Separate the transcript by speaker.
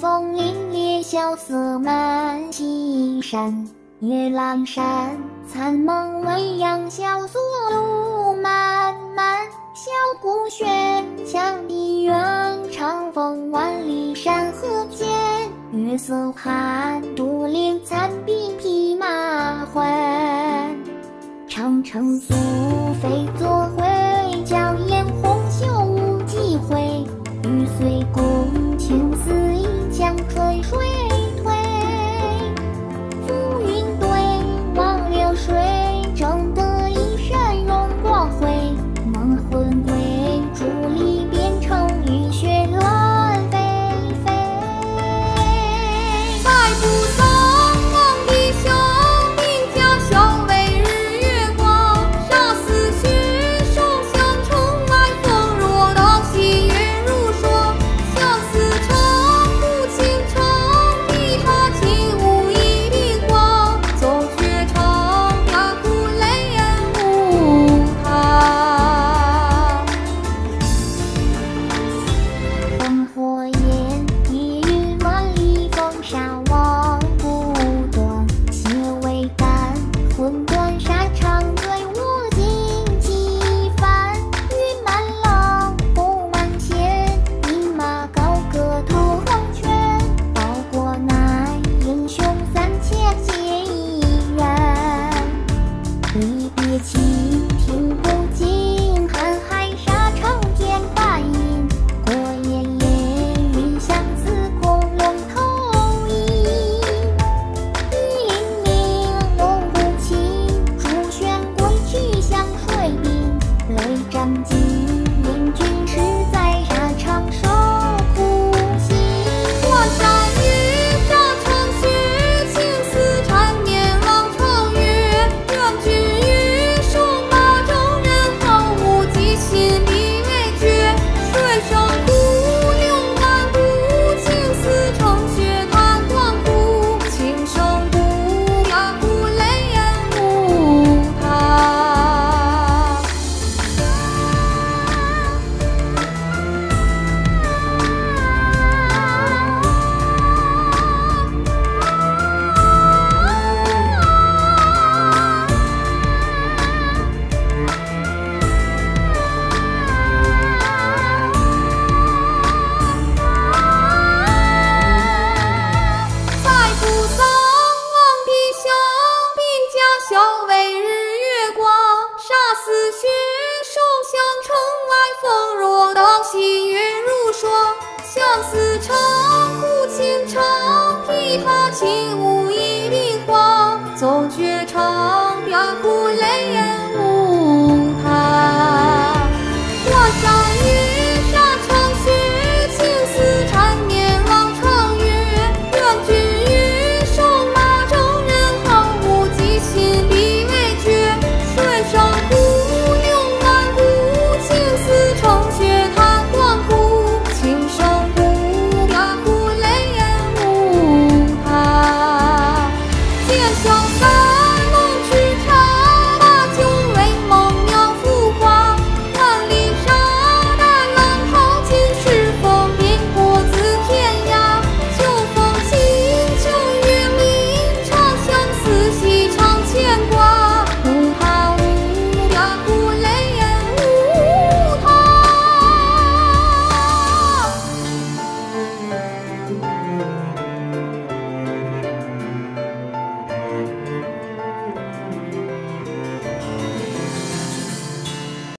Speaker 1: 枫林冽，萧瑟满西山；夜阑珊，残梦未央。萧索路漫漫，萧鼓喧。羌笛远，长风万里山河间。月色寒，独怜残兵披马还。长城素飞作。轻云如霜，
Speaker 2: 相思长，古琴长，琵琶轻舞一林花，总觉长，飘过泪。